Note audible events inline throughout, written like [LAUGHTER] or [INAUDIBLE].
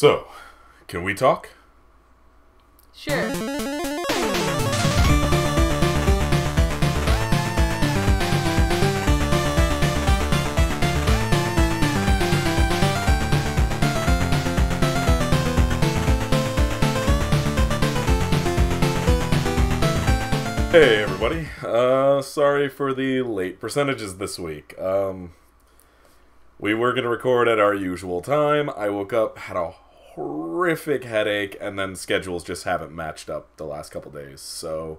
So, can we talk? Sure. Hey everybody. Uh sorry for the late percentages this week. Um we were going to record at our usual time. I woke up, had a horrific headache and then schedules just haven't matched up the last couple days. So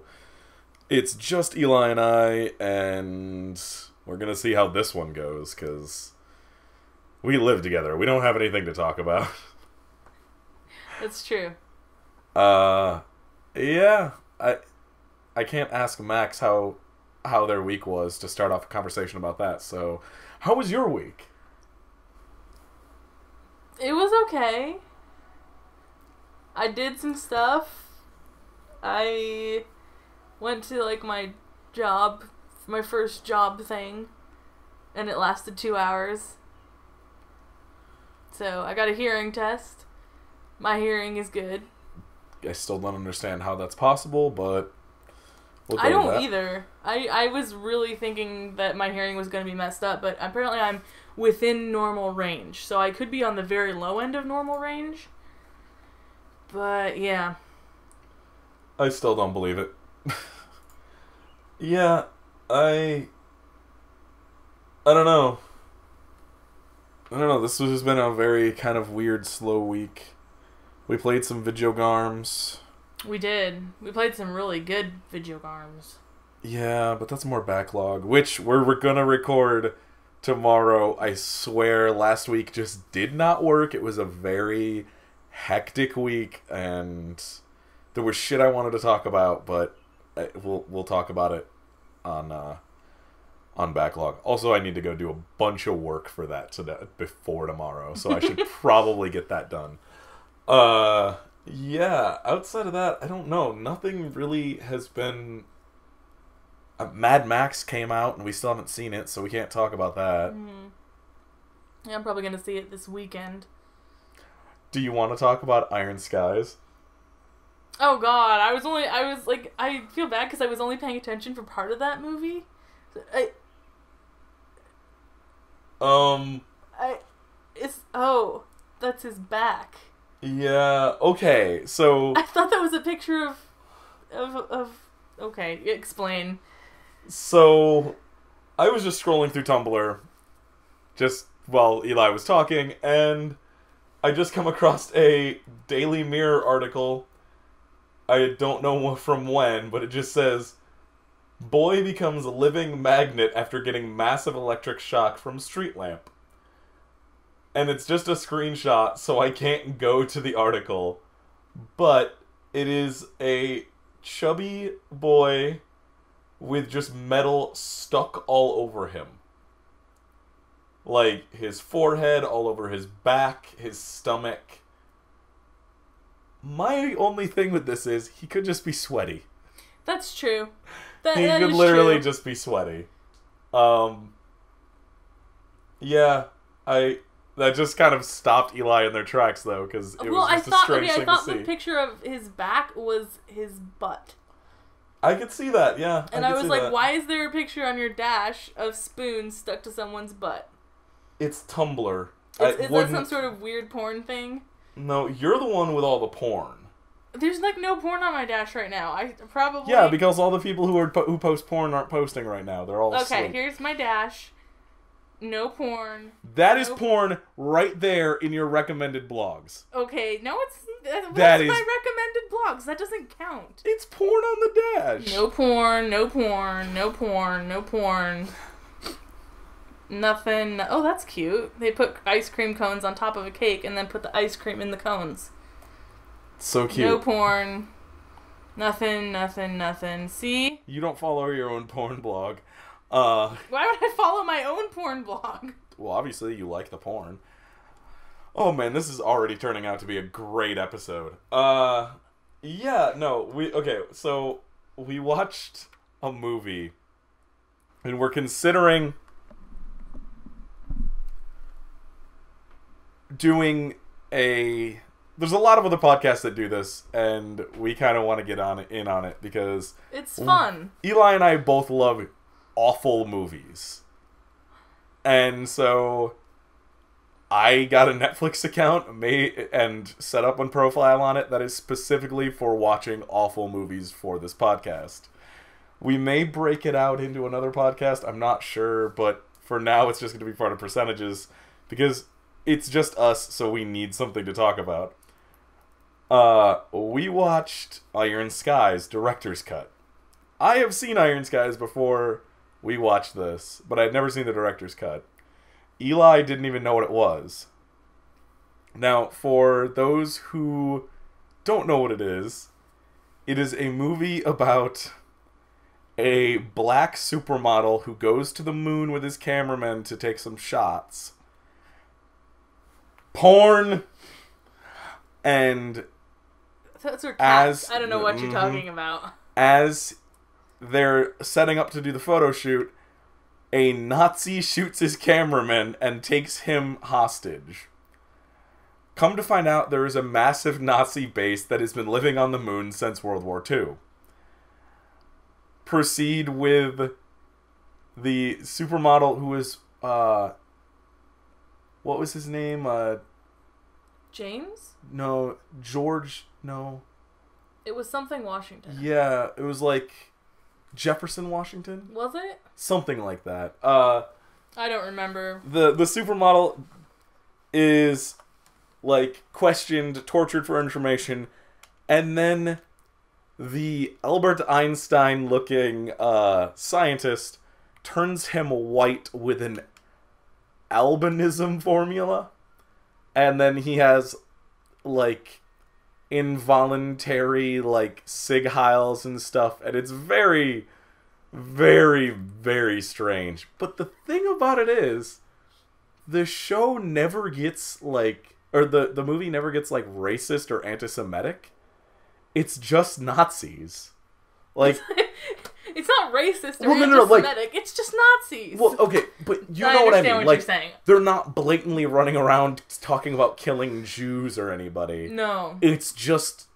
it's just Eli and I and we're going to see how this one goes cuz we live together. We don't have anything to talk about. [LAUGHS] That's true. Uh yeah, I I can't ask Max how how their week was to start off a conversation about that. So, how was your week? It was okay. I did some stuff. I went to like my job, my first job thing, and it lasted two hours. So I got a hearing test. My hearing is good. I still don't understand how that's possible, but we'll I don't either. I, I was really thinking that my hearing was going to be messed up, but apparently I'm within normal range. So I could be on the very low end of normal range. But yeah. I still don't believe it. [LAUGHS] yeah, I I don't know. I don't know. This has been a very kind of weird, slow week. We played some video games. We did. We played some really good video games. Yeah, but that's more backlog, which we're, we're gonna record tomorrow. I swear, last week just did not work. It was a very hectic week, and there was shit I wanted to talk about, but uh, we'll we'll talk about it on uh, on backlog. Also, I need to go do a bunch of work for that today before tomorrow, so I should [LAUGHS] probably get that done. Uh, yeah. Outside of that, I don't know. Nothing really has been uh, Mad Max came out and we still haven't seen it, so we can't talk about that. Mm. Yeah, I'm probably going to see it this weekend. Do you want to talk about Iron Skies? Oh god, I was only I was like I feel bad cuz I was only paying attention for part of that movie. I Um, I it's oh, that's his back. yeah, okay. So [LAUGHS] I thought that was a picture of of of okay, explain. so I was just scrolling through Tumblr just while Eli was talking and I just come across a Daily Mirror article. I don't know [LAUGHS] from when, but it just says Boy becomes a living magnet after getting massive electric shock from street lamp. And it's just a screenshot, so I can't go to the article. But it is a chubby boy with just metal stuck all over him. Like his forehead, all over his back, his stomach. My only thing with this is he could just be sweaty That's true. That, he that could literally true. just be sweaty. Um. Yeah, I that just kind of stopped Eli in their tracks though, because it well, was I just a thought strange okay, I thing thought to the see. picture of his back was his butt. I could see that, yeah. And I, I, was like, that. why is there a picture on your dash of spoons stuck to someone's butt? It's Tumblr. Is, is that some sort of weird porn thing? No, you're the one with all the porn. There's like no porn on my dash right now. I probably Yeah, because all the people who are who post porn aren't posting right now. They're all Okay, asleep. here's my dash. No porn. That is Nope. porn right there in your recommended blogs. Okay, no, it's uh, that's That is- my recommended blogs. That doesn't count. It's porn on the dash. No porn. No porn. No porn. No porn. Nothing. Oh, that's cute. They put ice cream cones on top of a cake and then put the ice cream in the cones. So cute. No porn. Nothing. Nothing. Nothing. See? You don't follow your own porn blog. Uh, Why would I follow my own porn blog? well, obviously you like the porn. Oh man, this is already turning out to be a great episode. Uh, yeah, no, we okay. So we watched a movie, and we're considering doing a there's a lot of other podcasts that do this, and we kind of want to get on in on it because It's fun. Eli and I both love awful movies. And so I got a Netflix account made and set up one profile on it that is specifically for watching awful movies for this podcast. We may break it out into another podcast, I'm not sure, but for now it's just going to be part of percentages because it's just us, so we need something to talk about. Uh, we watched Iron Skies director's cut. I have seen Iron Skies before we watched this, but I'd never seen the director's cut. Eli didn't even know what it was. Now, for those who don't know what it is, it is a movie about a black supermodel who goes to the moon with his cameraman to take some shots. Porn and That's cats. As- I don't know what you're mhm. talking about. as they're setting up to do the photo shoot, a Nazi shoots his cameraman and takes him hostage. Come to find out, there is a massive Nazi base that has been living on the moon since World War II. Proceed with the supermodel who is, uh, what was his name? Uh, James? no, George, no. It was something Washington. Yeah, it was like Jefferson Washington, Was it? something like that. Uh, I don't remember. the the supermodel is like questioned, tortured for information, and then the Albert Einstein looking uh, scientist turns him white with an albinism formula, and then he has like involuntary like Sieg heils and stuff, and it's very, very, very strange. But the thing about it is, the show never gets like, or the the movie never gets like racist or anti-Semitic. It's just Nazis. Like, [LAUGHS] it's not racist or Well, no, no, no, like- anti-Semitic. it's just Nazis. well, okay, but you I know what I mean. what like, you're saying. they're not blatantly running around talking about killing Jews or anybody. No. It's just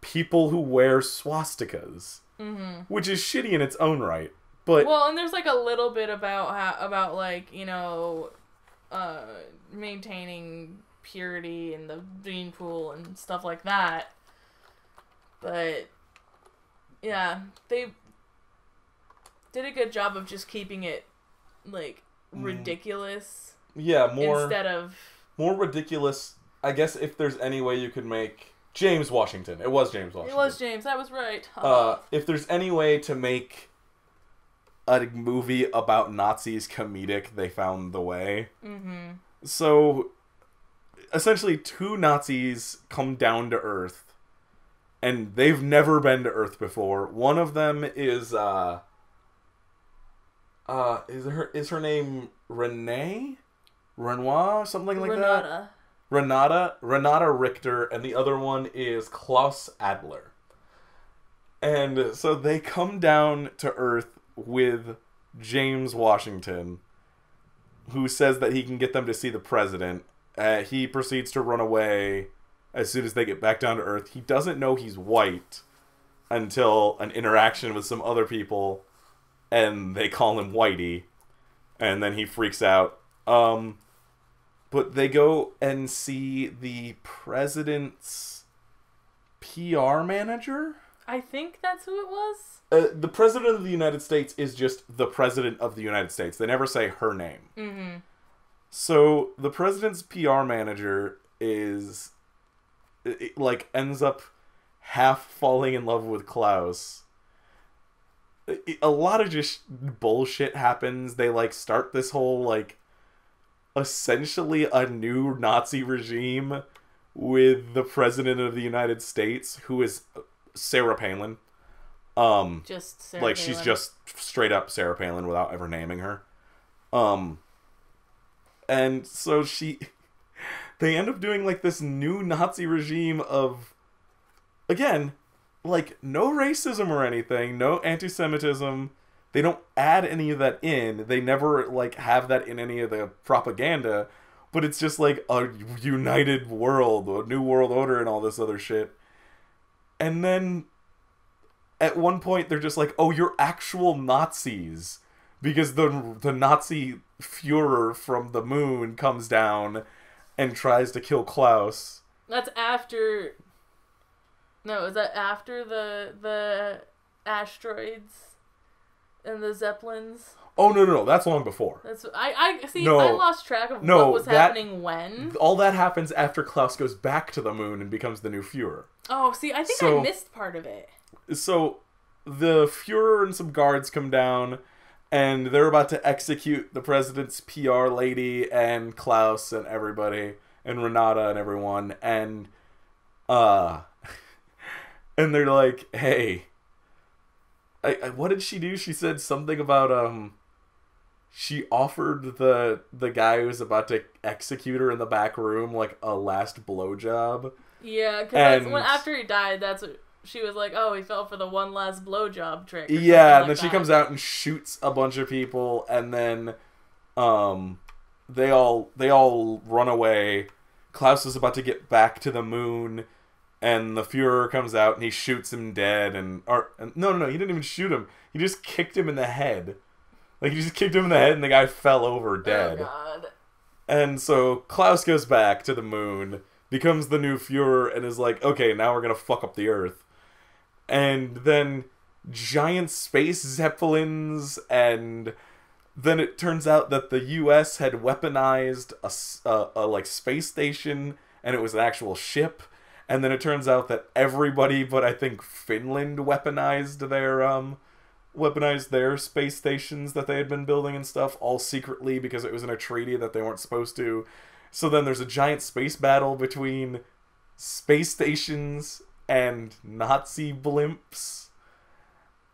people who wear swastikas, hmm which is shitty in its own right. But Well, and there's like a little bit about how about like you know, uh, maintaining purity in the gene pool and stuff like that. But yeah, they did a good job of just keeping it like Mm. ridiculous yeah, more instead of more ridiculous. I guess if there's any way you could make James Washington, it was James Washington. it was James. I was right. Uh, if there's any way to make a movie about Nazis comedic, they found the way. mm-hmm. So essentially, two Nazis come down to Earth, and they've never been to Earth before. One of them is uh, uh, is her is her name Renee, Renoir, something like that. Renata. Renata Renata Richter, and the other one is Klaus Adler. And so they come down to Earth with James Washington, who says that he can get them to see the president. Uh, he proceeds to run away as soon as they get back down to Earth. He doesn't know he's white until an interaction with some other people, and they call him Whitey, and then he freaks out. Um, but they go and see the president's PR manager. I think that's who it was. Uh, the president of the United States is just the president of the United States. They never say her name. Mm-hmm. So the president's PR manager is it, like ends up half falling in love with Klaus. A lot of just bullshit happens. They like start this whole like essentially a new Nazi regime with the president of the United States who is Sarah Palin. Um Just Sarah like she's just straight up Sarah Palin without ever naming her. Um and so she [LAUGHS] they end up doing like this new Nazi regime of again, like no racism or anything, no anti-Semitism. They don't add any of that in. They never like have that in any of the propaganda. but it's just like a united world, a new world order, and all this other shit. And then at one point they're just like, "Oh, you're actual Nazis," because the the Nazi Führer from the moon comes down and tries to kill Klaus. That's after. No, is that after the the asteroids and the zeppelins? Oh no, no, no, that's long before. That's I I see. No. I lost track of No, what was that- happening when. All that happens after Klaus goes back to the moon and becomes the new Führer. Oh, see, I think So- I missed part of it. so the Fuhrer and some guards come down and they're about to execute the president's PR lady and Klaus and everybody and Renata and everyone and uh and they're like, "Hey, I, I, what did she do? She said something about um she offered the the guy who was about to execute her in the back room like a last blowjob. Yeah, because when after he died, that's what she was like. Oh, he fell for the one last blowjob trick. Yeah, and something then she comes out and shoots a bunch of people, and then um, they all they all run away. Klaus is about to get back to the moon, and the Führer comes out and he shoots him dead. And or and, no, no, no, he didn't even shoot him. He just kicked him in the head. Like he just kicked him in the head, and the guy fell over oh, dead. Oh God. And so Klaus goes back to the moon, becomes the new Fuhrer, and is like, okay, now we're gonna fuck up the Earth. And then giant space zeppelins, and then it turns out that the U.S. had weaponized a a like space station, and it was an actual ship. And then it turns out that everybody, but I think Finland, weaponized their um, weaponized their space stations that they had been building and stuff all secretly because it was in a treaty that they weren't supposed to. So then there's a giant space battle between space stations and Nazi blimps.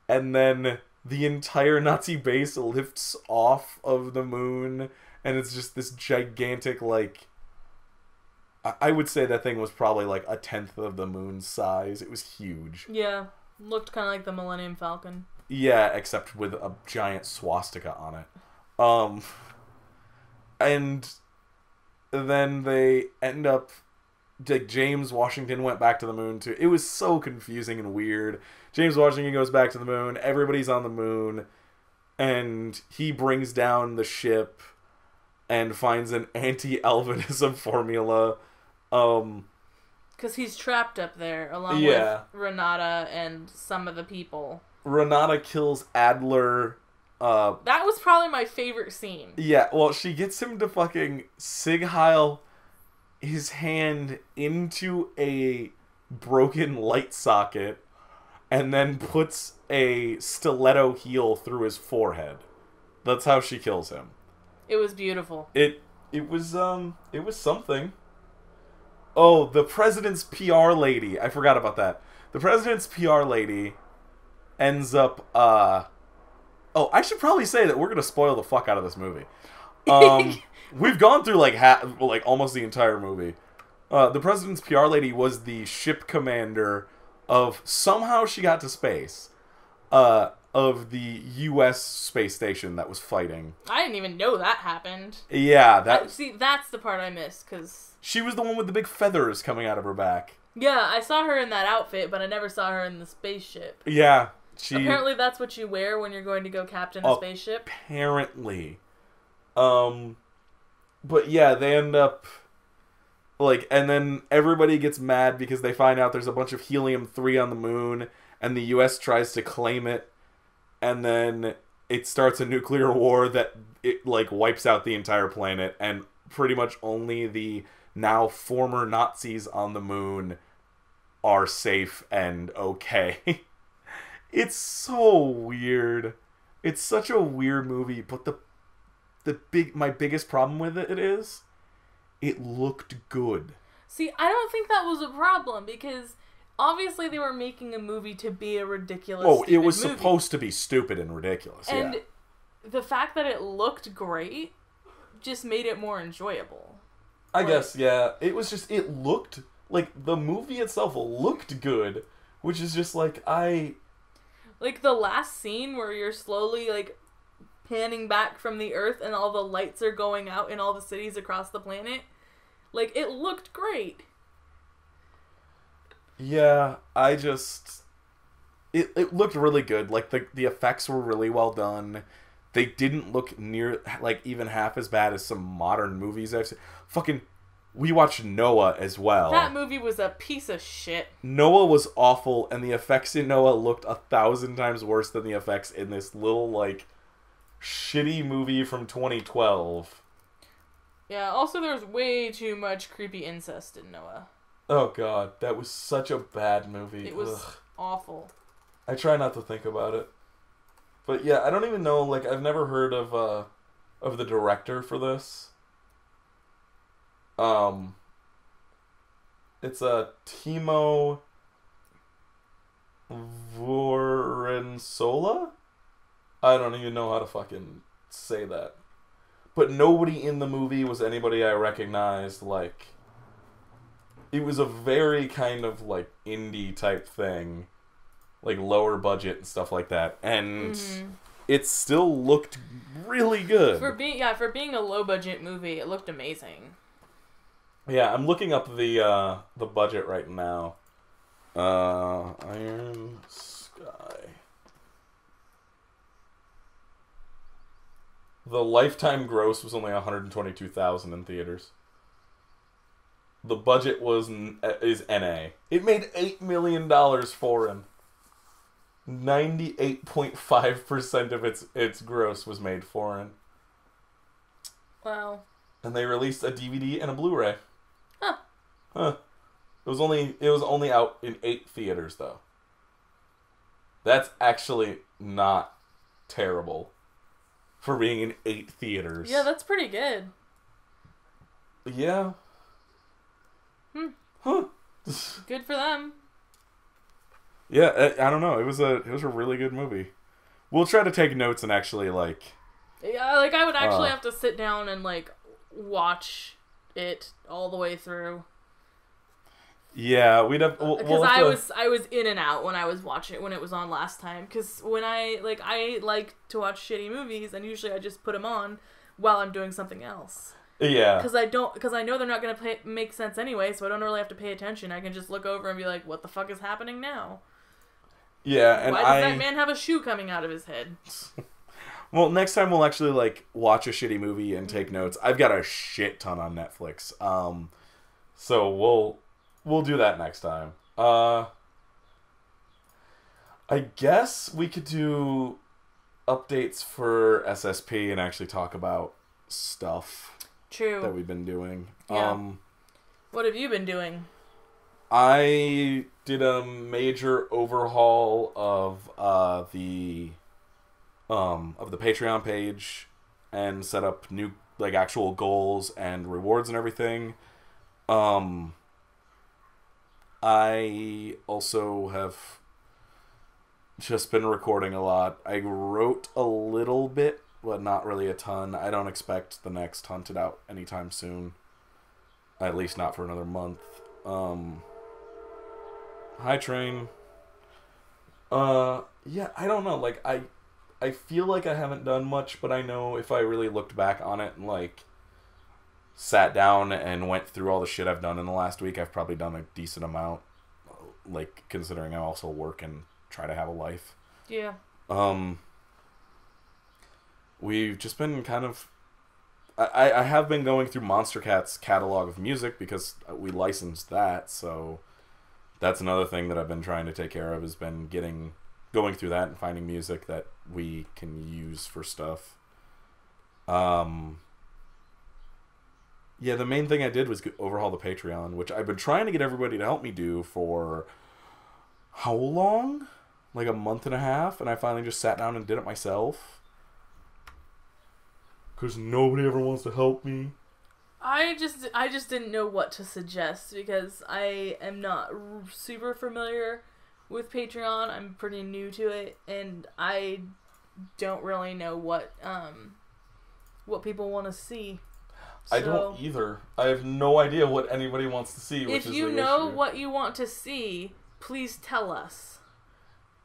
And then the entire Nazi base lifts off of the moon and it's just this gigantic like I- would say that thing was probably like a tenth of the moon's size. It was huge. Yeah, looked kind of like the Millennium Falcon. Yeah, except with a giant swastika on it. Um, and then they end up. Like James Washington went back to the moon too. It was so confusing and weird. James Washington goes back to the moon. Everybody's on the moon, and he brings down the ship and finds an anti-albinism [LAUGHS] formula. Um, Because he's trapped up there along Yeah. with Renata and some of the people. Renata kills Adler. Uh, That was probably my favorite scene. Yeah, well, she gets him to fucking Sieg heil his hand into a broken light socket and then puts a stiletto heel through his forehead. That's how she kills him. It was beautiful. It it was um it was something. Oh, the president's PR lady. I forgot about that. The president's PR lady ends up uh Oh, I should probably say that we're going to spoil the fuck out of this movie. Um [LAUGHS] we've gone through like ha- like almost the entire movie. Uh the president's PR lady was the ship commander of somehow she got to space. Uh of the US space station that was fighting. I didn't even know that happened. Yeah, I, that see, that's the part I missed. Cause She was the one with the big feathers coming out of her back. yeah, I saw her in that outfit, but I never saw her in the spaceship. Yeah, she Apparently, that's what you wear when you're going to go captain a spaceship. apparently. Um, but yeah, they end up like, and then everybody gets mad because they find out there's a bunch of helium three on the moon, and the U.S. tries to claim it, and then it starts a nuclear war that it like wipes out the entire planet, and pretty much only the now former Nazis on the moon are safe and okay. [LAUGHS] it's so weird. It's such a weird movie, but the the big my biggest problem with it is it looked good. See, I don't think that was a problem because obviously they were making a movie to be a ridiculous. Oh, it was movie. supposed to be stupid and ridiculous. and yeah. the fact that it looked great just made it more enjoyable. I like- guess yeah. It was just it looked like the movie itself looked good, which is just like I Like the last scene where you're slowly like panning back from the earth and all the lights are going out in all the cities across the planet. Like it looked great. Yeah, I just it it looked really good. Like the the effects were really well done. They didn't look near like even half as bad as some modern movies I've seen. Fucking we watched Noah as well. That movie was a piece of shit. Noah was awful, and the effects in Noah looked a thousand times worse than the effects in this little like shitty movie from 2012. Yeah, also there's way too much creepy incest in Noah. Oh god, that was such a bad movie. It was Ugh. awful. I try not to think about it. But yeah, I don't even know like I've never heard of uh of the director for this. Um it's a uh, Timo Vuorensola? I don't even know how to fucking say that. But nobody in the movie was anybody I recognized like it was a very kind of like indie type thing like lower budget and stuff like that and Mhm. it still looked really good For being yeah, for being a low budget movie, it looked amazing. yeah i'm looking up the uh the budget right now uh iron sky the lifetime gross was only 122000 in theaters the budget was uh, is na it made 8 million dollars foreign 98.5% of its its gross was made foreign Wow. and they released a DVD and a Blu-ray. Huh. Huh. It was only it was only out in 8 theaters though. That's actually not terrible for being in 8 theaters. Yeah, that's pretty good. Yeah. Hmm. Huh. Good for them. Yeah, I, I don't know. It was a it was a really good movie. We'll try to take notes and actually like Yeah, like I would actually Uh. have to sit down and like watch it all the way through yeah, we'd have we'll, because we'll I to- was I was in and out when I was watching it when it was on last time. Because when I like I like to watch shitty movies and usually I just put them on while I'm doing something else. Yeah. Because I don't because I know they're not gonna pay, make sense anyway, so I don't really have to pay attention. I can just look over and be like, "What the fuck is happening now? Yeah, and Why does I that man have a shoe coming out of his head?" [LAUGHS] Well, next time we'll actually like watch a shitty movie and take notes. I've got a shit ton on Netflix. Um so we'll we'll do that next time. Uh I guess we could do updates for SSP and actually talk about stuff True. that we've been doing. Yeah. Um What have you been doing? I did a major overhaul of uh, the um, of the Patreon page and set up new like actual goals and rewards and everything. Um, I also have just been recording a lot. I wrote a little bit, but not really a ton. I don't expect the next hunted out anytime soon. At least not for another month. Um, hi train. Uh, yeah, I don't know. Like I, I feel like I haven't done much, but I know if I really looked back on it and like sat down and went through all the shit I've done in the last week, I've probably done a decent amount. Like considering I also work and try to have a life. Yeah. Um, we've just been kind of. I, I have been going through Monstercat's catalog of music because we licensed that, so that's another thing that I've been trying to take care of has been getting going through that and finding music that we can use for stuff. Um yeah, the main thing I did was overhaul the Patreon, which I've been trying to get everybody to help me do for how long? Like a month and a half, and I finally just sat down and did it myself. Cause nobody ever wants to help me. I just I just didn't know what to suggest because I am not r- super familiar with Patreon. I'm pretty new to it and I don't really know what um what people want to see. I don't either. I have no idea what anybody wants to see. Which If you the know issue. what you want to see, please tell us.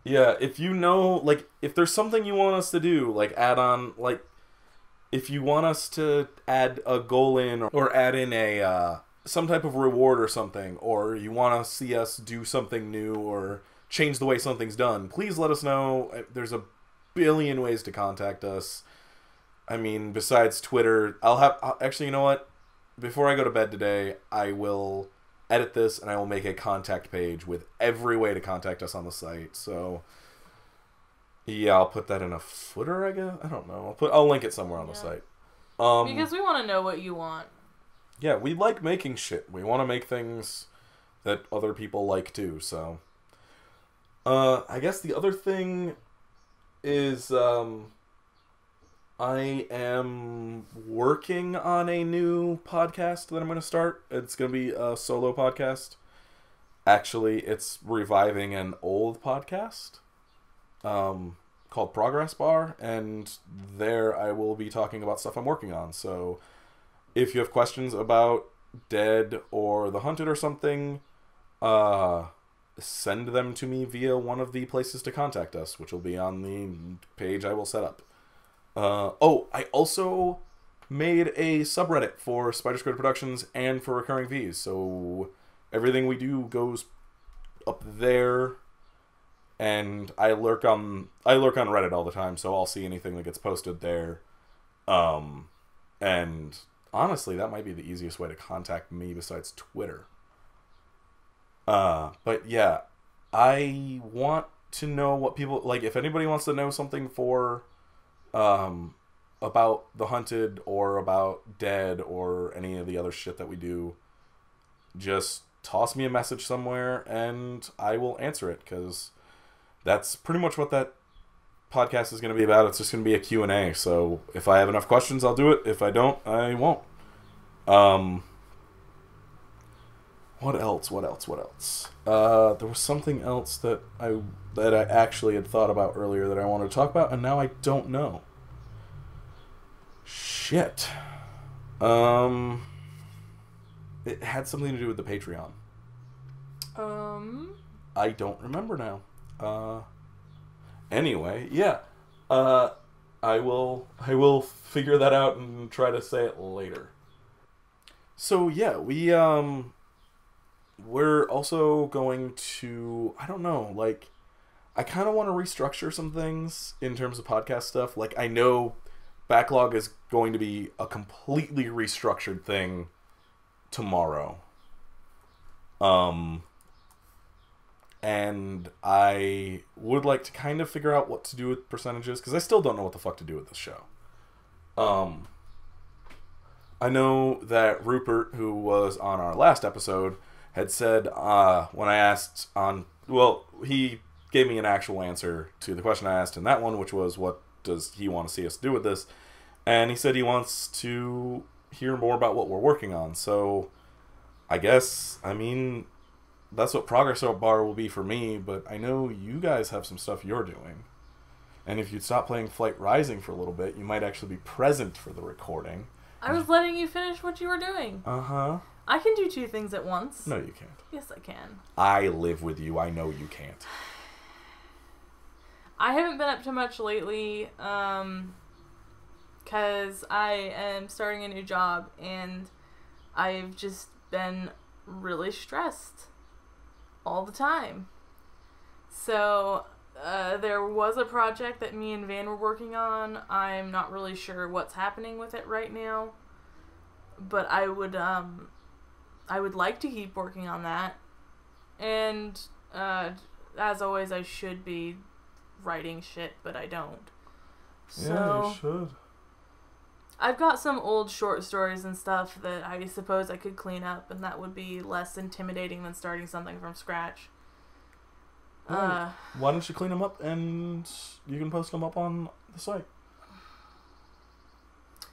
Yeah, if you know, like, if there's something you want us to do, like, add on, like, if you want us to add a goal in or add in a, uh, some type of reward or something, or you want to see us do something new or change the way something's done, please let us know. Uh, There's a billion ways to contact us. I mean, besides Twitter, I'll have, actually, you know what? Before I go to bed today, I will edit this and I will make a contact page with every way to contact us on the site. So yeah, I'll put that in a footer, I guess. I don't know. I'll put I'll link it somewhere on the site. Um because we want to know what you want. yeah, we like making shit. We want to make things that other people like too, so uh I guess the other thing is um I am working on a new podcast that I'm going to start. It's going to be a solo podcast. Actually, it's reviving an old podcast um, called Progress Bar, and there I will be talking about stuff I'm working on. So if you have questions about Dead or The Hunted or something, uh, send them to me via one of the places to contact us, which will be on the page I will set up. Uh, oh, I also made a subreddit for Spider Squid Productions and for Recurring V's. So everything we do goes up there, and I lurk on I lurk on Reddit all the time, so I'll see anything that gets posted there. Um, and honestly, that might be the easiest way to contact me besides Twitter. Uh, but yeah, I want to know what people like. If anybody wants to know something for um, about the hunted or about dead or any of the other shit that we do, just toss me a message somewhere and I will answer it because that's pretty much what that podcast is going to be about. It's just going to be a Q&A. So if I have enough questions, I'll do it. If I don't, I won't. Um, what else? What else? What else? Uh, there was something else that I that I actually had thought about earlier that I wanted to talk about, and now I don't know. Shit. Um, it had something to do with the Patreon. Um, I don't remember now. Uh, anyway, yeah. Uh, I will. I will figure that out and try to say it later. So yeah, we um, we're also going to. I don't know. Like, I kind of want to restructure some things in terms of podcast stuff. Like, I know backlog is going to be a completely restructured thing tomorrow. Um and I would like to kind of figure out what to do with percentages because I still don't know what the fuck to do with this show. Um, I know that Rupert, who was on our last episode, had said uh, when I asked on well, he gave me an actual answer to the question I asked in that one, which was what does he want to see us do with this, and he said he wants to hear more about what we're working on. So, I guess I mean that's what progress bar will be for me but i know you guys have some stuff you're doing. And if you'd stop playing flight rising for a little bit you might actually be present for the recording. I was letting you finish what you were doing. uh-huh. I can do two things at once. no you can't. Yes, I can. i live with you. I know you can't. [SIGHS] I haven't been up to much lately, um, cause I am starting a new job and I've just been really stressed all the time. So uh, there was a project that me and Van were working on. I'm not really sure what's happening with it right now, but I would um, I would like to keep working on that, and uh, as always, I should be writing shit, but I don't. So yeah, you should I've got some old short stories and stuff that I suppose I could clean up, and that would be less intimidating than starting something from scratch. Oh. Uh, why don't you clean them up and you can post them up on the site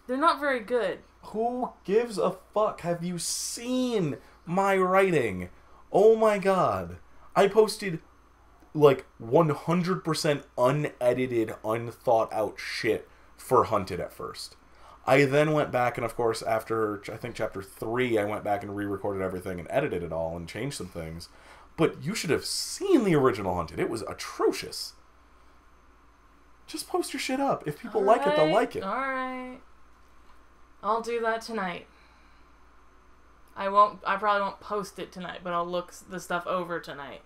they're not very good. who gives a fuck have you seen my writing oh my god i posted like 100% unedited unthought out shit for hunted at first i then went back and of course after i think chapter 3 i went back and re-recorded everything and edited it all and changed some things but you should have seen the original Hunted. It was atrocious. Just post your shit up. If people like it, they'll like it. All right. I'll do that tonight. I won't. I probably won't post it tonight, but I'll look the stuff over tonight.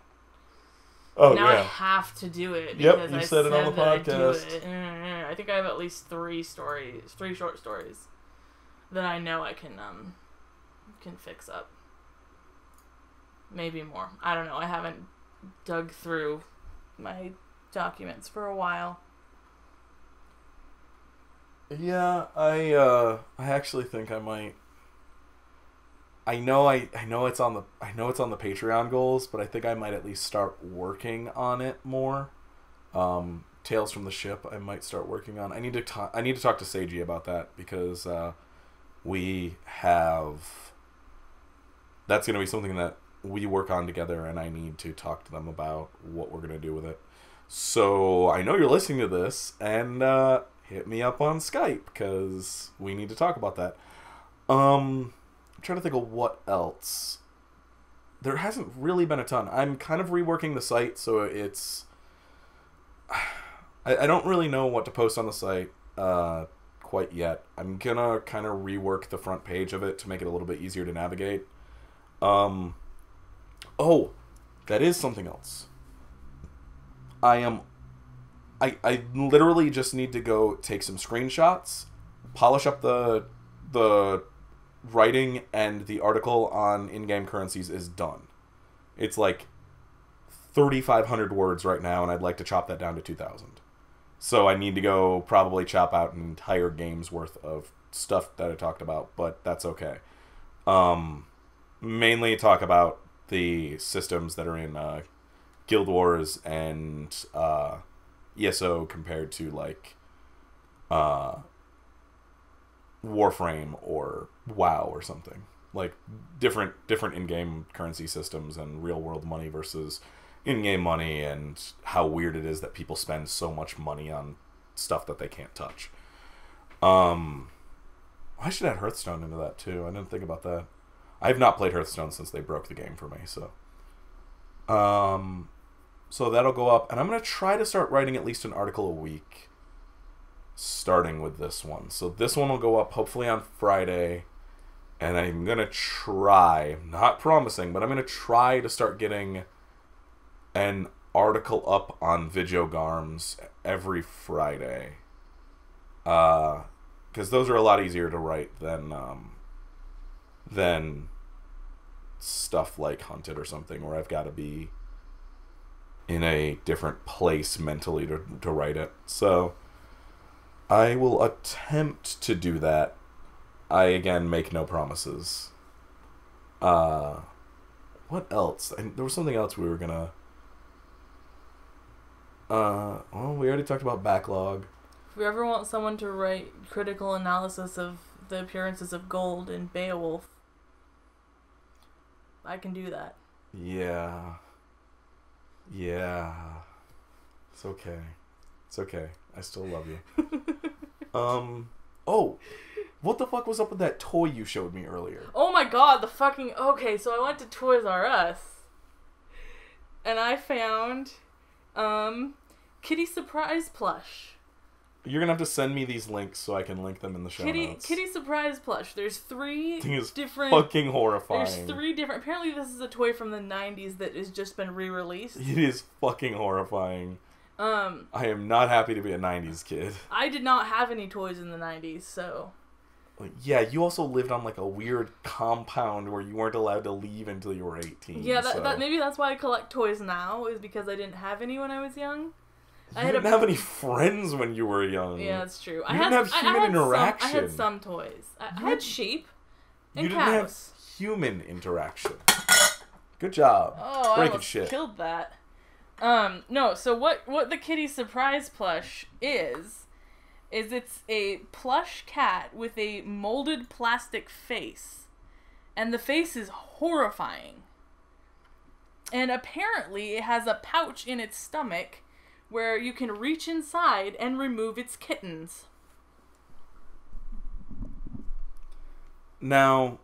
Oh now I have to do it Yep, because you I said it on the that I'd do podcast. it. Mm, I think I have at least three stories, three short stories that I know I can um can fix up. Maybe more. I don't know. I haven't dug through my documents for a while. Yeah, I uh I actually think I might I know I I know it's on the I know it's on the Patreon goals, but I think I might at least start working on it more. Um Tales from the Ship I might start working on. I need to talk I need to talk to Seiji about that because uh we have that's going to be something that we work on together and I need to talk to them about what we're going to do with it. So, I know you're listening to this and uh hit me up on Skype because we need to talk about that. Um, I'm trying to think of what else. There hasn't really been a ton. I'm kind of reworking the site, so it's. [SIGHS] I, I don't really know what to post on the site uh, quite yet. I'm gonna kind of rework the front page of it to make it a little bit easier to navigate. Um. Oh, that is something else. I am I, I literally just need to go take some screenshots, polish up the the writing and the article on in-game currencies is done. It's like 3500 words right now and I'd like to chop that down to 2000. So I need to go probably chop out an entire game's worth of stuff that I talked about, but that's okay. Um mainly talk about the systems that are in uh, Guild Wars and uh ESO compared to like uh Warframe or WoW or something. Like different different in-game currency systems and real-world money versus in-game money and how weird it is that people spend so much money on stuff that they can't touch. Um I should add Hearthstone into that too. I didn't think about that. I have not played Hearthstone since they broke the game for me, so um so that'll go up, and I'm gonna try to start writing at least an article a week, starting with this one. So this one will go up hopefully on Friday, and I'm gonna try, not promising, but I'm gonna try to start getting an article up on Videogarms every Friday. Uh, because those are a lot easier to write than um, than stuff like Hunted or something, where I've got to be in a different place mentally to, to write it. So I will attempt to do that. I again make no promises. Uh what else? There was something else we were gonna. Uh, well, we already talked about backlog. If you ever want someone to write critical analysis of the appearances of gold in Beowulf, I can do that. Yeah. Yeah. It's okay. It's okay. I still love you. [LAUGHS] um. Oh, what the fuck was up with that toy you showed me earlier? Oh my god, the fucking. Okay, so I went to Toys R Us. And I found. Um. Kitty Surprise plush. You're gonna have to send me these links so I can link them in the show Kitty notes. Kitty Surprise plush. There's three [LAUGHS] different. fucking horrifying. There's three different. Apparently, this is a toy from the '90s that has just been re-released. It is fucking horrifying. Um, I am not happy to be a '90s kid. I did not have any toys in the '90s, so Like, yeah, you also lived on like a weird compound where you weren't allowed to leave until you were 18. yeah, that, so- that maybe that's why I collect toys now is because I didn't have any when I was young. You I didn't a have any friends when you were young. yeah, that's true. You I didn't had have I- I human had some- I had some toys. I, I had sheep you and didn't cows. have human interaction. Good job. Oh, I Breaking almost shit. killed that. Um, no. So what? What the kitty surprise plush is, is it's a plush cat with a molded plastic face, and the face is horrifying. And apparently, it has a pouch in its stomach where you can reach inside and remove its kittens. Now,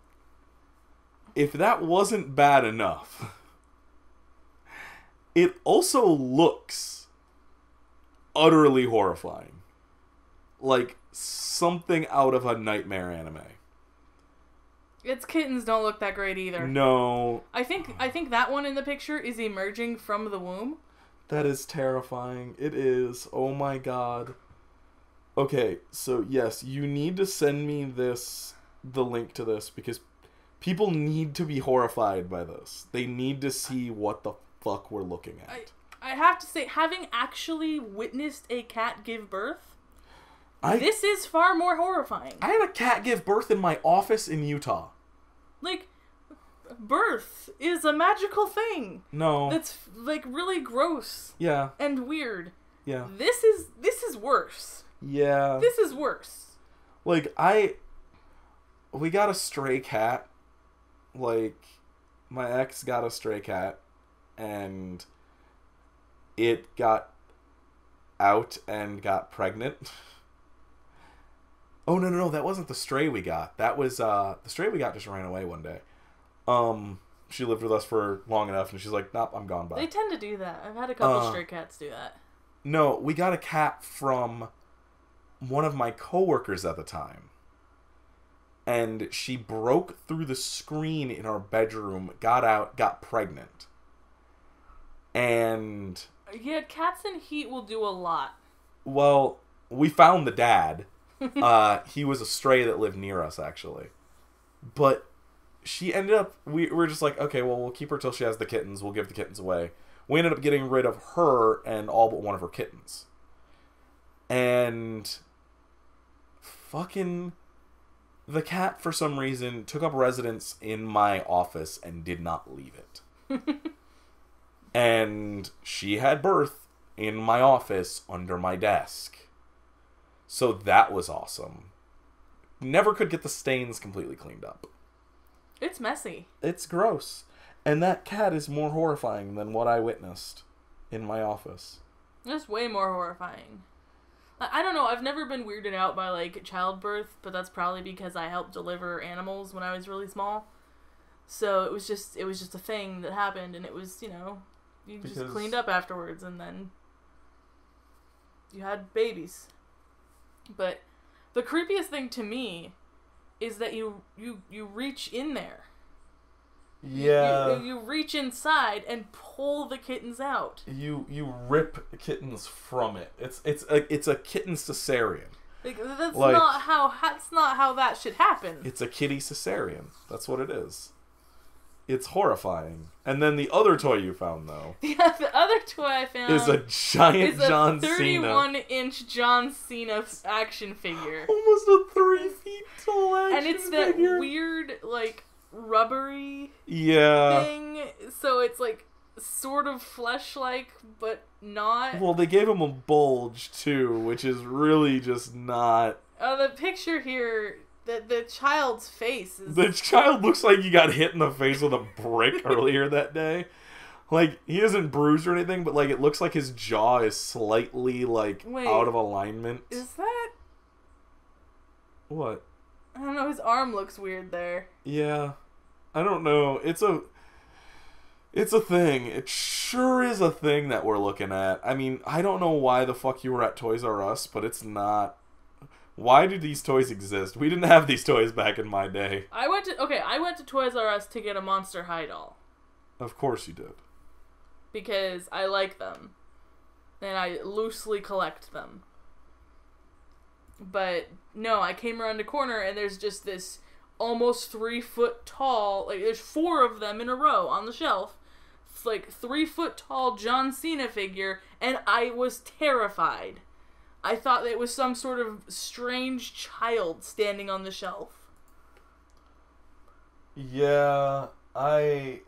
if that wasn't bad enough, [LAUGHS] it also looks utterly horrifying. Like something out of a nightmare anime. Its kittens don't look that great either. No, I think I think that one in the picture is emerging from the womb. that is terrifying. It is. Oh my god. Okay, so yes, you need to send me this the link to this because people need to be horrified by this. They need to see what the fuck we're looking at. I I have to say, having actually witnessed a cat give birth, I this is far more horrifying. I had a cat give birth in my office in Utah. Like, birth is a magical thing No. that's like really gross yeah. and weird. Yeah. This is this is worse. Yeah. This is worse. like I we got a stray cat. Like my ex got a stray cat and it got out and got pregnant. [LAUGHS] Oh no no no, that wasn't the stray we got. That was uh the stray we got just ran away one day. Um she lived with us for long enough and she's like, Nope, I'm gone They tend to do that. I've had a couple Uh, stray cats do that. No, we got a cat from one of my coworkers at the time. And she broke through the screen in our bedroom, got out, got pregnant. And Yeah, cats in heat will do a lot. well, we found the dad. [LAUGHS] uh, he was a stray that lived near us actually. But she ended up we were just like, okay, well we'll keep her till she has the kittens, we'll give the kittens away. We ended up getting rid of her and all but one of her kittens. And fucking the cat for some reason took up residence in my office and did not leave it. [LAUGHS] and she had birth in my office under my desk. So that was awesome. Never could get the stains completely cleaned up. It's messy. It's gross. And that cat is more horrifying than what I witnessed in my office. It's way more horrifying. I I don't know. I've never been weirded out by like childbirth, but that's probably because I helped deliver animals when I was really small. So it was just it was just a thing that happened, and it was you know you just cleaned up afterwards, and then you had babies. But the creepiest thing to me is that you you you reach in there. You- You, you reach inside and pull the kittens out. you you rip kittens from it. It's it's a it's a kitten cesarean. Like that's Like- not how that's not how that should happen. It's a kitty cesarean. That's what it is. It's horrifying. And then the other toy you found though [LAUGHS] Yeah, the other toy I found is a giant is a John Cena. 31 inch John Cena action figure, Almost a three feet tall action and it's that figure. weird like rubbery Yeah. thing. So it's like sort of flesh like, but not. Well, they gave him a bulge too, which is really just not. Uh, the picture here, the the child's face is The child looks like he got hit in the face with a brick [LAUGHS] earlier that day. Like he isn't bruised or anything, but like it looks like his jaw is slightly like Wait. out of alignment. is that What? I don't know. His arm looks weird there. Yeah. I don't know. It's a it's a thing. It sure is a thing that we're looking at. I mean, I don't know why the fuck you were at Toys R Us, but it's not why do these toys exist? We didn't have these toys back in my day. I went to okay. I went to Toys R Us to get a Monster High doll. Of course you did. because I like them and I loosely collect them. But no, I came around the corner and there's just this almost three foot tall, like there's four of them in a row on the shelf, It's like three foot tall John Cena figure, and I was terrified. I thought it was some sort of strange child standing on the shelf. Yeah, I.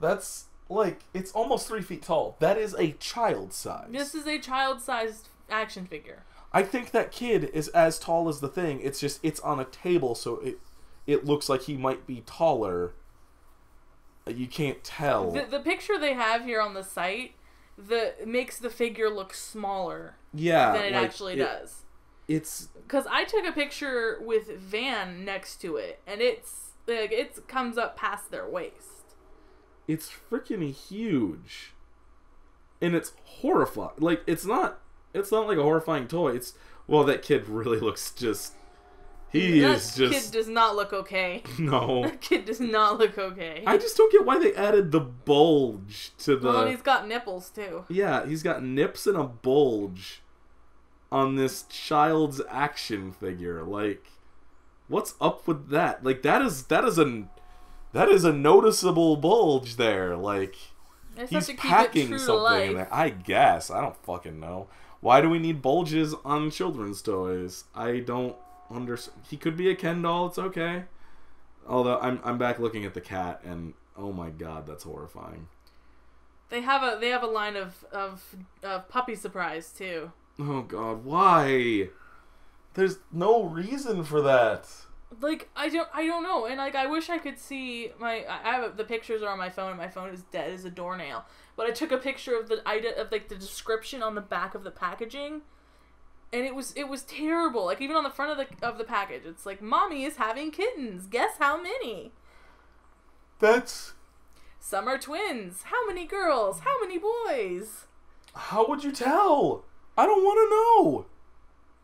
That's like it's almost three feet tall. That is a child size. This is a child sized action figure. I think that kid is as tall as the thing. It's just it's on a table, so it it looks like he might be taller. You can't tell. The, the picture they have here on the site the makes the figure look smaller yeah, than it like, actually it- does. It's Because I took a picture with Van next to it, and it's like it comes up past their waist. It's freaking huge. And it's horrifying. Like it's not it's not like a horrifying toy. It's well that kid really [LAUGHS] looks just he that is just kid does not look okay. [LAUGHS] no. That kid does not look okay. I just don't get why they added the bulge to the well, he's got nipples too. Yeah, he's got nips and a bulge on this child's action figure. Like, what's up with that? Like, that is that is a that is a noticeable bulge there. Like, I just he's have to keep it packing something in there. I guess I don't fucking know. Why do we need bulges on children's toys? I don't understand. He could be a Ken doll. It's okay. Although I'm I'm back looking at the cat and oh my god, that's horrifying. They have a they have a line of of, of puppy surprise too. Oh god, why? There's no reason for that. Like I don't I don't know, and like I wish I could see my I I have the pictures are on my phone. and My phone is dead as a doornail. But I took a picture of the ide- of like the description on the back of the packaging, and it was it was terrible. Like even on the front of the of the package, it's like "Mommy is having kittens. Guess how many? That's Some are twins. How many girls? How many boys?" how would you tell? I don't want to know.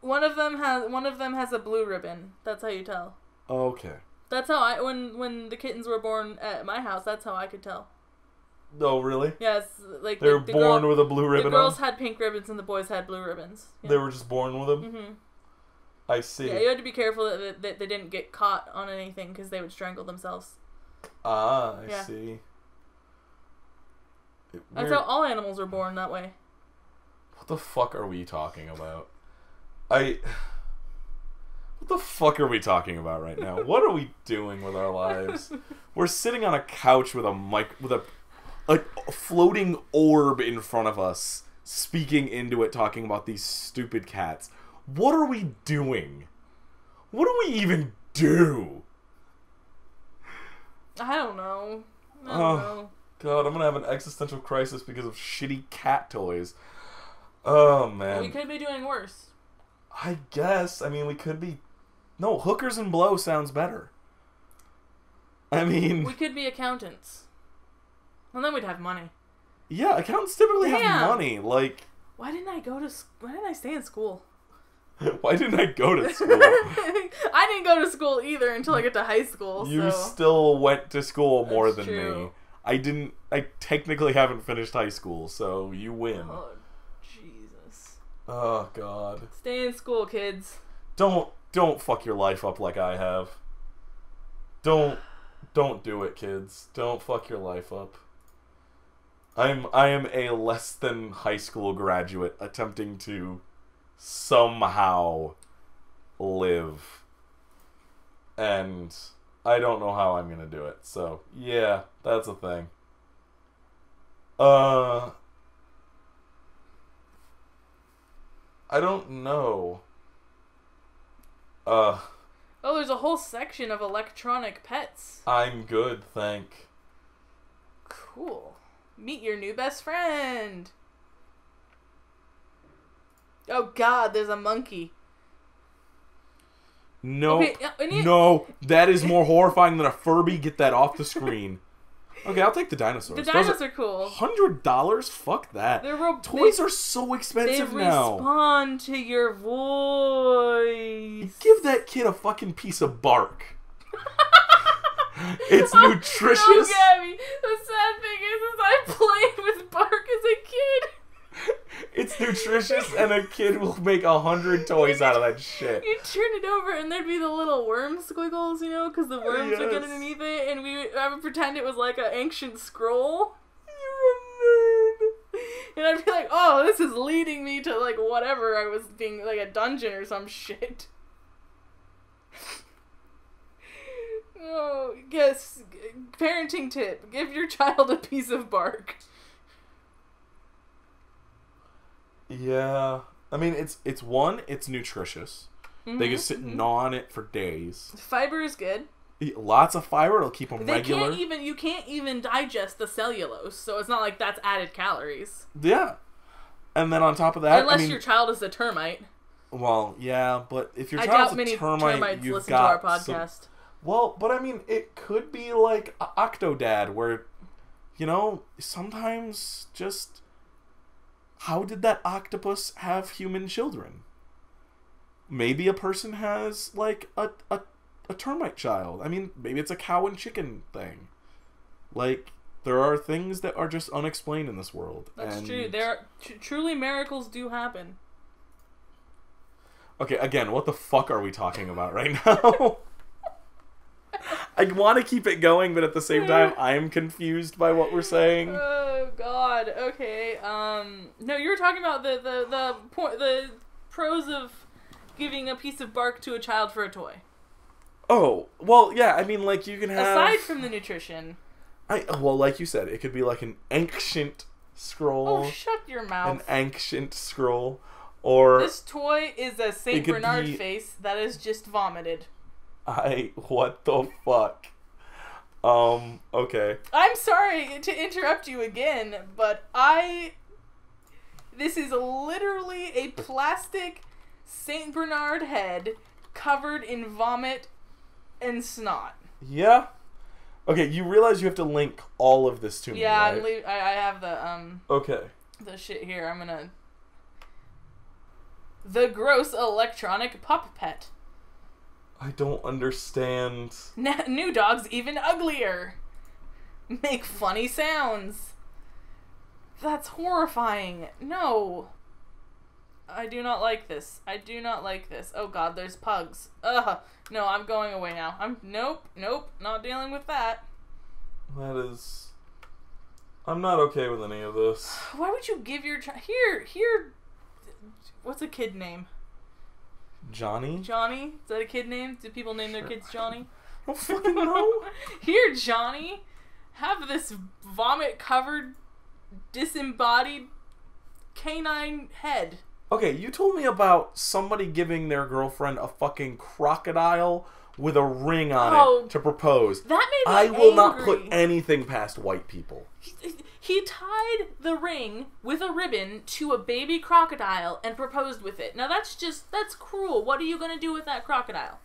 One of them has one of them has a blue ribbon. That's how you tell. Okay. That's how I when when the kittens were born at my house. That's how I could tell. Oh, really? Yes, like They were the, the born girl, with a blue ribbon. the girls on. had pink ribbons and the boys had blue ribbons. Yeah. They were just born with them. Mm-hmm. I see. Yeah, you had to be careful that, that, that they didn't get caught on anything because they would strangle themselves. Ah, I Yeah. see. It- That's how all animals are born that way. What the fuck are we talking about? I. [SIGHS] What the fuck are we talking about right now? What are we doing with our lives? [LAUGHS] We're sitting on a couch with a mic with a a floating orb in front of us, speaking into it, talking about these stupid cats. What are we doing? What do we even do? I don't know. I don't Oh. know. God, I'm gonna have an existential crisis because of shitty cat toys. Oh man. We could be doing worse. I guess. I mean, we could be. No, hookers and blow sounds better. I mean, We could be accountants. And then we'd have money. yeah, accountants typically Damn. have money. Like, Why didn't I go to? s- Why didn't I stay in school? [LAUGHS] why didn't I go to [LAUGHS] school? I didn't go to school either until I got to high school. you so. still went to school more That's than me. I didn't. I technically haven't finished high school, so you win. Oh, Jesus. Oh God! Stay in school, kids. Don't don't fuck your life up like I have. Don't don't do it, kids. Don't fuck your life up. I'm I am a less than high school graduate attempting to somehow live. And I don't know how I'm going to do it. So, yeah, that's a thing. Uh I don't know. Uh Oh, there's a whole section of electronic pets. I'm good, thank. Cool. Meet your new best friend. Oh God, there's a monkey. No. Okay, you- No, that is more horrifying than a Furby. Get that off the screen. [LAUGHS] Okay, I'll take the dinosaurs. The dinosaurs are are cool. hundred dollars. Fuck that. They're real. Toys they, are so they expensive now. respond to your voice. Give that kid a fucking piece of bark. [LAUGHS] It's No, nutritious. Gabby. The sad thing is, is I played with bark as a kid. It's nutritious, and a kid will make a hundred toys out of that shit. You turn it over, and there'd be the little worm squiggles, you know, because the worms would get Yes. underneath it, and we would, I would pretend it was like an ancient scroll. You're a nerd. And I'd be like, oh, this is leading me to like whatever I was being like a dungeon or some shit. [LAUGHS] oh, yes. Parenting tip give your child a piece of bark. Yeah, I mean it's it's one, it's nutritious. They can mm-hmm. sit and gnaw on it for days. Fiber is good. Lots of fiber. It'll keep them They regular. can't even you can't even digest the cellulose, so it's not like that's added calories. Yeah. And then on top of that, Unless I mean, your child is a termite. well, yeah, but if your I child's a termite, you've listen to our got some- podcast. well, but I mean, it could be like Octodad, where you know, sometimes just how did that octopus have human children? Maybe a person has like a a, a termite child. I mean, maybe it's a cow and chicken thing. Like there are things that are just unexplained in this world. That's and- true. There, are, tr- truly, miracles do happen. Okay, again, what the fuck are we talking about right [LAUGHS] now? I want to keep it going, but at the same time, [LAUGHS] I'm confused by what we're saying. Oh God. Okay. Um. No, you were talking about the the the point the pros of giving a piece of bark to a child for a toy. Oh, well, yeah, I mean, like, you can have. Aside from the nutrition. I, well, like you said, it could be like an ancient scroll. Oh, shut your mouth! an ancient scroll. Or This toy is a Saint Bernard be- face that is just vomited. I. What the fuck? Um, okay. I'm sorry to interrupt you again, but I. This is literally a plastic Saint Bernard head covered in vomit and snot. Yeah? Okay, you realize you have to link all of this to me, Yeah, right? Leave- I, I have the um Okay. the shit here. I'm gonna. The gross electronic pup pet. I don't understand. [LAUGHS] N- new dogs even uglier. Make funny sounds. That's horrifying. No. I do not like this. I do not like this. Oh god, there's pugs. Ugh. No, I'm going away now. I'm nope, nope, not dealing with that. That is. I'm not okay with any of this. Why would you give your child here? Here. What's a kid name? Johnny? Johnny? Is that a kid name? Do people name their kids Johnny? I don't fucking know. [LAUGHS] Here, Johnny, have this vomit covered, disembodied canine head. Okay, you told me about somebody giving their girlfriend a fucking crocodile with a ring on Oh. it to propose. That made me I will not put anything past white people. [LAUGHS] He, tied the ring with a ribbon to a baby crocodile and proposed with it. Now that's just that's cruel. What are you gonna do with that crocodile?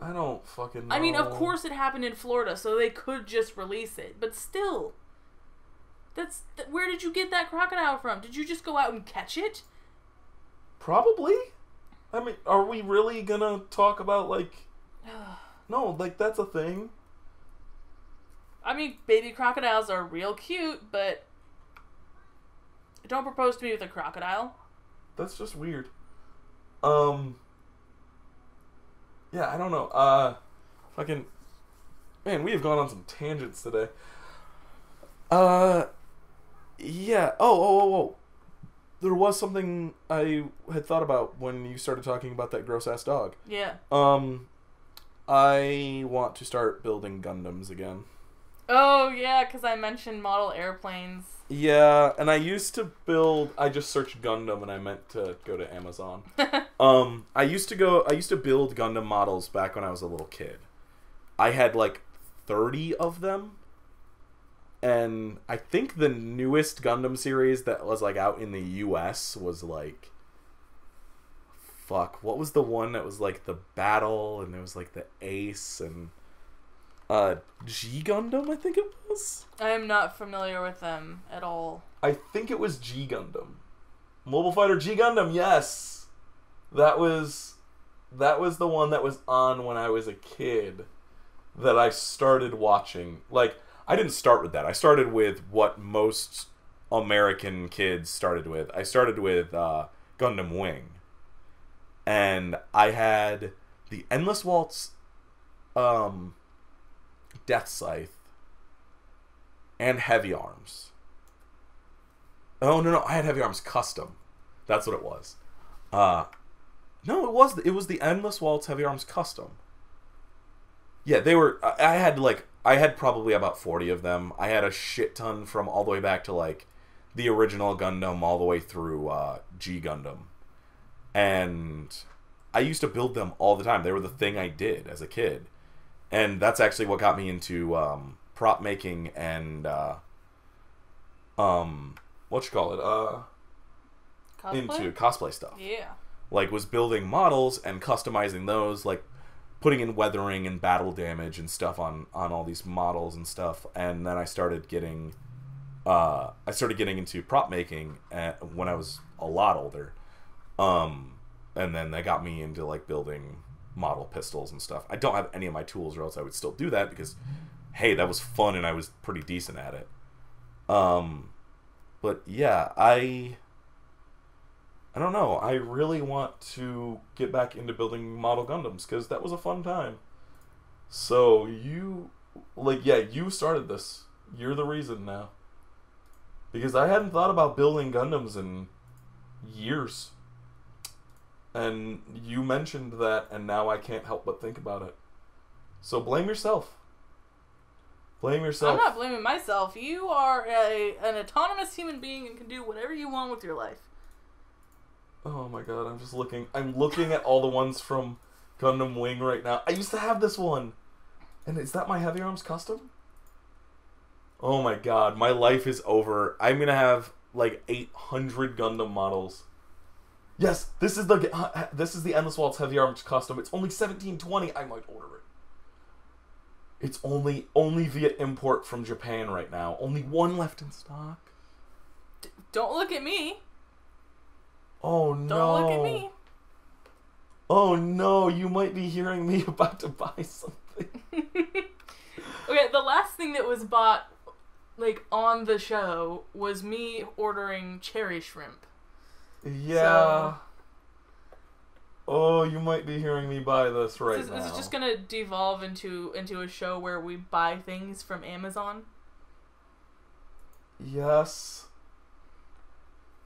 I don't fucking know. I mean, of course it happened in Florida, so they could just release it. But still, that's th- where did you get that crocodile from? Did you just go out and catch it? Probably. I mean, are we really gonna talk about, like. [SIGHS] No, like, that's a thing. I mean, baby crocodiles are real cute, but don't propose to me with a crocodile. That's just weird. Um. Yeah, I don't know. Uh, fucking. Man, we have gone on some tangents today. Uh. Yeah. Oh, oh, oh, oh. There was something I had thought about when you started talking about that gross ass dog. Yeah. Um. I want to start building Gundams again. Oh yeah, because I mentioned model airplanes. Yeah, and I used to build. I just searched Gundam, and I meant to go to Amazon. [LAUGHS] Um, I used to go. I used to build Gundam models back when I was a little kid. I had like thirty of them, and I think the newest Gundam series that was like out in the U.S. was like, fuck, what was the one that was like the battle, and there was like the Ace and uh G Gundam, I think it was. I am not familiar with them at all. I think it was G Gundam. Mobile Fighter G Gundam, yes. That was that was the one that was on when I was a kid that I started watching. Like I didn't start with that. I started with what most American kids started with. I started with uh, Gundam Wing. And I had the Endless Waltz um Death Scythe and Heavy Arms. Oh no no, I had Heavy Arms Custom. That's what it was. Uh no, it was it was the Endless Waltz Heavy Arms Custom. Yeah, they were. I I had like I had probably about forty of them. I had a shit ton from all the way back to like the original Gundam all the way through uh, G Gundam, and I used to build them all the time. They were the thing I did as a kid, and that's actually what got me into um, prop making and uh, um, what you call it? Uh, Cosplay? into cosplay stuff Yeah. like was building models and customizing those like putting in weathering and battle damage and stuff on on all these models and stuff. And then I started getting uh, I started getting into prop making at, when I was a lot older. Um, and then that got me into like building model pistols and stuff. I don't have any of my tools, or else I would still do that because, hey, that was fun and I was pretty decent at it. Um, but yeah, I. I don't know. I really want to get back into building model Gundams because that was a fun time. So you, like, yeah, you started this. You're the reason now. Because I hadn't thought about building Gundams in years. And you mentioned that, and now I can't help but think about it. So blame yourself. Blame yourself. I'm not blaming myself. You are a an autonomous human being and can do whatever you want with your life. Oh my god, I'm just looking. I'm looking at all the ones from Gundam Wing right now. I used to have this one. And is that my Heavy Arms custom? Oh my god, my life is over. I'm gonna have like 800 Gundam models. Yes, this is the uh, this is the Endless Waltz Heavy Arms custom. It's only 1720. I might order it. It's only only via import from Japan right now. Only one left in stock. D- don't look at me. Oh no. Don't look at me. Oh no! You might be hearing me [LAUGHS] about to buy something. [LAUGHS] Okay, the last thing that was bought like on the show was me ordering cherry shrimp. Yeah. Oh, you might be hearing me buy this right Is, now. is it just gonna devolve into into a show where we buy things from Amazon? Yes.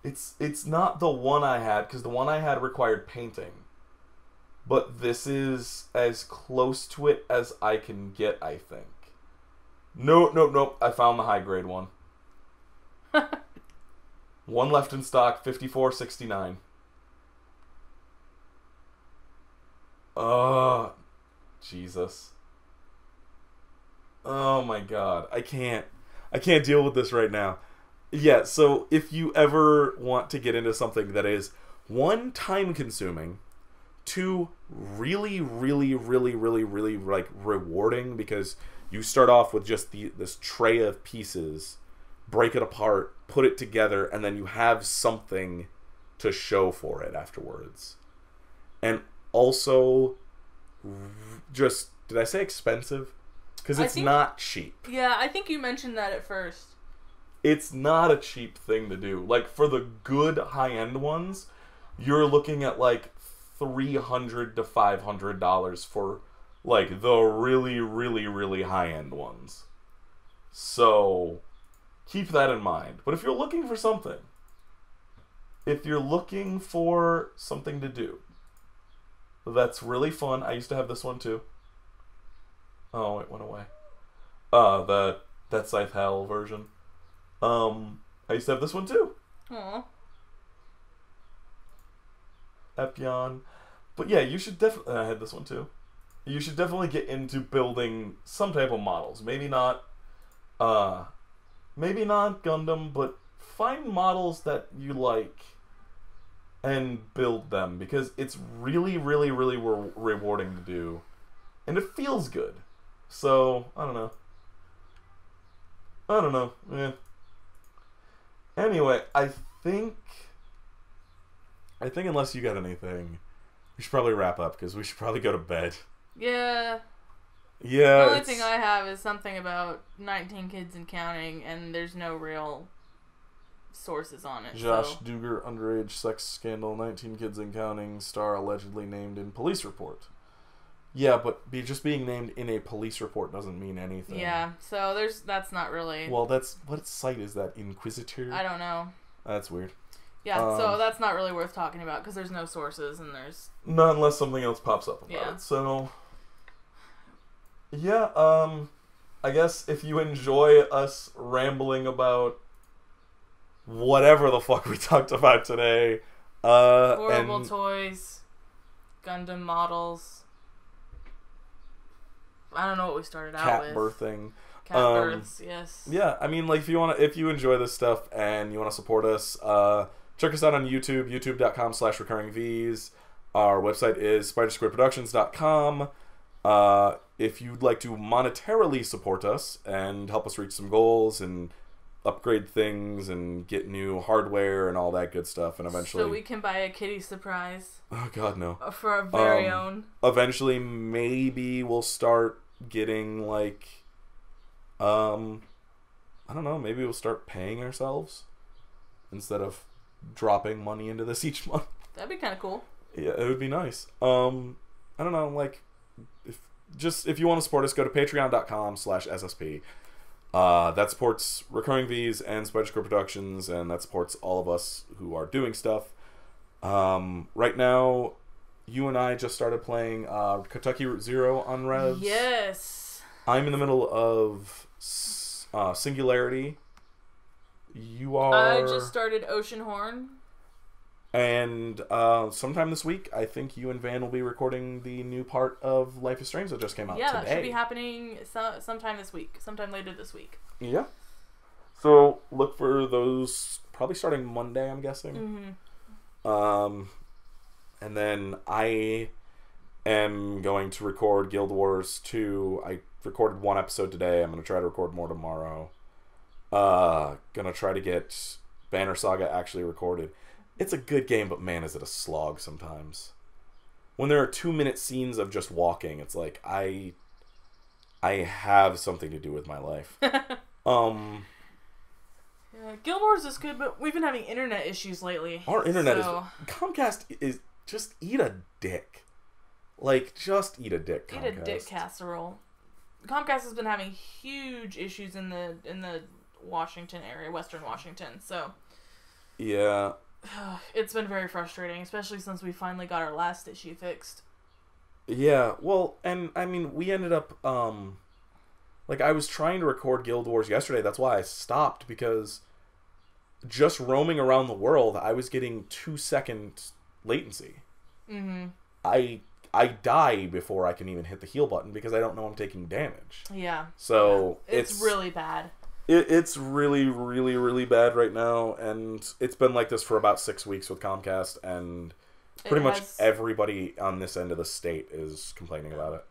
It's it's not the one I had because the one I had required painting. But this is as close to it as I can get, I think. No, no, no. I found the high grade one. [LAUGHS] one left in stock, fifty four sixty nine. Oh, uh, Jesus. Oh my god. I can't. I can't deal with this right now. Yeah, so if you ever want to get into something that is one time consuming, two really really really really really like rewarding because you start off with just the this tray of pieces, break it apart, put it together and then you have something to show for it afterwards. And also just did I say expensive? Cuz it's think- not cheap Yeah, I think you mentioned that at first. it's not a cheap thing to do. Like for the good high end ones, you're looking at like three hundred to five hundred dollars for like the really, really, really high end ones. So keep that in mind. But if you're looking for something, if you're looking for something to do, that's really fun. I used to have this one too. Oh, it went away. Uh, the Death Scythe Hell version. Um, I used to have this one too. Aw. Epyon. But yeah, you should definitely. I had this one too. You should definitely get into building some type of models. Maybe not, uh, maybe not Gundam, but find models that you like and build them because it's really, really, really re- rewarding to do, and it feels good. So I don't know. I don't know. Yeah. Anyway, I think. I think unless you got anything, we should probably wrap up because we should probably go to bed. Yeah. Yeah. the only it's- thing I have is something about 19 kids and counting, and there's no real sources on it. Josh so. Duggar underage sex scandal, 19 kids and counting, star allegedly named in police report. Yeah, but be just being named in a police report doesn't mean anything. Yeah, so there's that's not really. Well, that's what site is that? Inquisitr. I don't know. That's weird. Yeah, so Um, that's not really worth talking about because there's no sources and there's Not unless something else pops up about Yeah. it. So, yeah. Um, I guess if you enjoy us rambling about whatever the fuck we [LAUGHS] talked about today, uh, horrible and toys, Gundam models. I don't know what we started out cat with. birthing. Cat um, births, yes. Yeah, I mean, like if you want to, if you enjoy this stuff and you want to support us, uh, check us out on YouTube, youtube.com slash recurring V's. Our website is spidersquareproductions.com. Uh, if you'd like to monetarily support us and help us reach some goals and upgrade things and get new hardware and all that good stuff, and eventually, So we can buy a kitty surprise oh god no, uh, for our very Um, own. eventually maybe we'll start getting like, um, I don't know, maybe we'll start paying ourselves instead of dropping money into this [LAUGHS] each month. That'd be kind of cool. Yeah, it would be nice. Um, I don't know, like, if just if you want to support us, go to patreon.com slash SSP. Uh, that supports recurring V's and Spider Square Productions, and that supports all of us who are doing stuff. Um, right now, you and I just started playing uh, Kentucky Route Zero on Revs. Yes. I'm in the middle of uh, Singularity. You are. I just started Oceanhorn. And uh, sometime this week, I think you and Van will be recording the new part of Life is Strange that just came out yeah, today. that should be happening so- sometime this week. Sometime later this week. Yeah. So look for those probably starting Monday, I'm guessing. Mm-hmm. Um, and then I am going to record Guild Wars 2. I recorded one episode today. I'm going to try to record more tomorrow. Uh, gonna try to get Banner Saga actually recorded. It's a good game, but man, is it a slog sometimes. When there are two minute scenes of just walking, it's like I, I have something to do with my life. [LAUGHS] um, Yeah, Guild Wars is good, but we've been having internet issues lately. Our internet so, is Comcast is just eat a dick. Like just eat a dick. Eat a dick casserole. Comcast has been having huge issues in the in the Washington area, Western Washington. So Yeah, [SIGHS] it's been very frustrating, especially since we finally got our last issue fixed. yeah. Well, and I mean, we ended up um, like I was trying to record Guild Wars yesterday. That's why I stopped because just roaming around the world, I was getting two second latency. Mm-hmm. I I die before I can even hit the heal button because I don't know I'm taking damage. Yeah. So It's, it's really bad. It, it's really, really, really bad right now, and it's been like this for about six weeks with Comcast, and pretty It much has- everybody on this end of the state is complaining about it.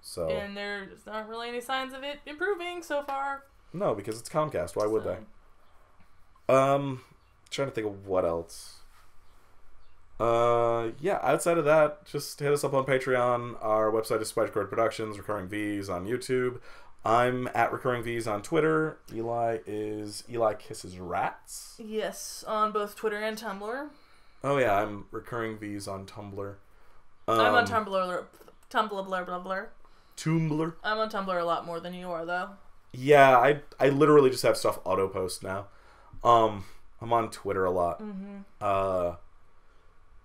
So And there's not really any signs of it improving so far. no, because it's Comcast. Why would So, they? Um, trying to think of what else. Uh, yeah. Outside of that, just hit us up on Patreon. Our website is Spider Cord Productions. Recurring V's on YouTube. I'm at Recurring V's on Twitter. Eli is Eli Kisses Rats. Yes, on both Twitter and Tumblr. Oh yeah, I'm recurring V's on Tumblr. I'm on Um, Tumblr. Tumblr, blah, blah, blah. Tumblr. I'm on Tumblr a lot more than you are, though. Yeah, I I literally just have stuff auto post now. Um, I'm on Twitter a lot. Mm-hmm. Uh,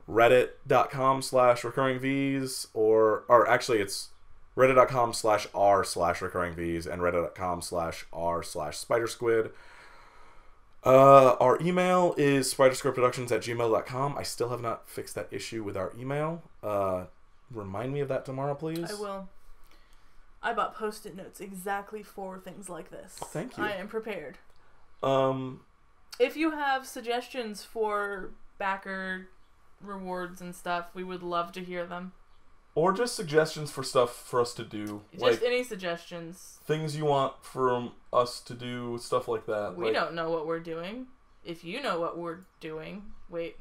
Reddit.com slash recurring V's or or actually it's Reddit.com slash r slash recurring V's and Reddit.com slash r slash spider squid. Uh, our email is spidersquidproductions at gmail.com. I still have not fixed that issue with our email. Uh, remind me of that tomorrow, please. I will. I bought post-it notes exactly for things like this. Thank you. I am prepared. Um, If you have suggestions for backer rewards and stuff, we would love to hear them. Or just suggestions for stuff for us to do, Just like any suggestions. things you want from us to do, stuff like that. We like, don't know what we're doing. If you know what we're doing, wait.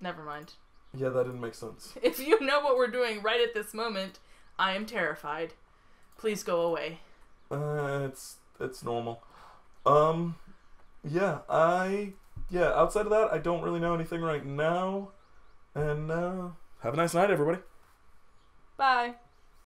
Never mind. Yeah, that didn't make sense. [LAUGHS] If you know what we're doing right at this moment, I am terrified. Please go away. Uh, it's it's normal. Um, yeah, I yeah. Outside of that, I don't really know anything right now. And uh, have a nice night, everybody. Bye.